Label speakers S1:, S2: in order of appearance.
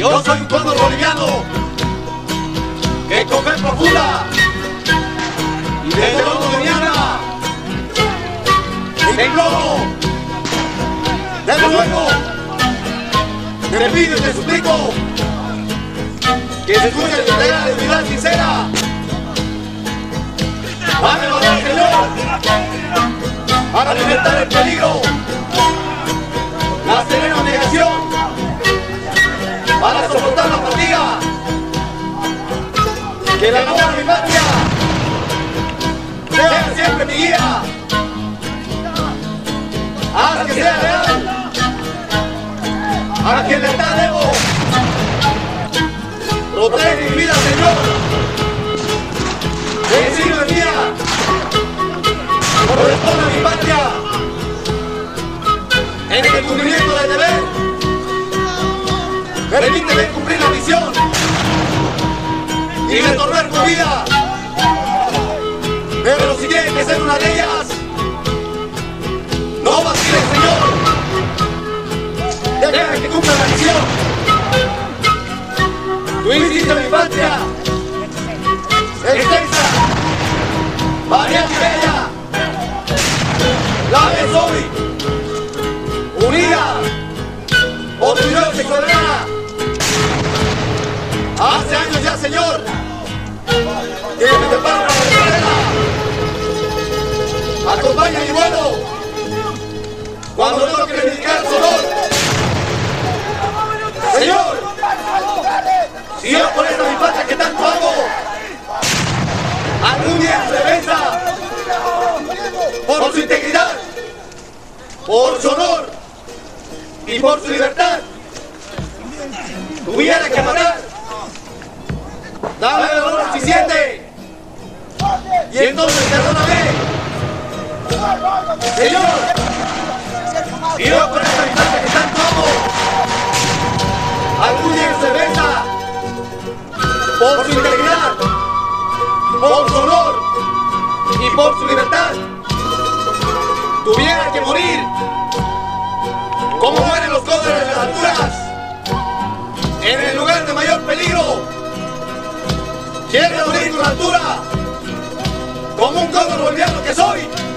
S1: yo soy un cóndor boliviano que fe profunda y desde el hondo de Viana te imploro, te ruego, te pido y te suplico que se escuche tu tarea de vida sincera. Dame Señor, para libertar el que el amor mi patria sea siempre mi guía. Haz que sea real, a quien lealtad debo. Protege mi vida, Señor. Decirme mía. Corresponde a mi patria. En el cumplimiento del deber. Permíteme cumplir la misión. Y retornar con vida. Pero si tiene que ser una de ellas, no vaciles, Señor. Deja que cumpla la misión. Tú hiciste mi patria. Extensa. Y bella. La ves hoy. Unida. Orgullosa y soberana. Acompaña mi vuelo. Cuando tengo que reivindicar su honor. Señor. Si yo por esta mi que tanto amo, algún día su defensa, por su integridad, por su honor y por su libertad, tuviera que matar, dame el valor suficiente y entonces perdóname. Señor, yo por esta patria que tanto amo, algún día en su defensa, por su integridad, por su honor y por su libertad, tuviera que morir como mueren los cóndores de las alturas, en el lugar de mayor peligro. Quiero morir con altura, como un cóndor boliviano que soy.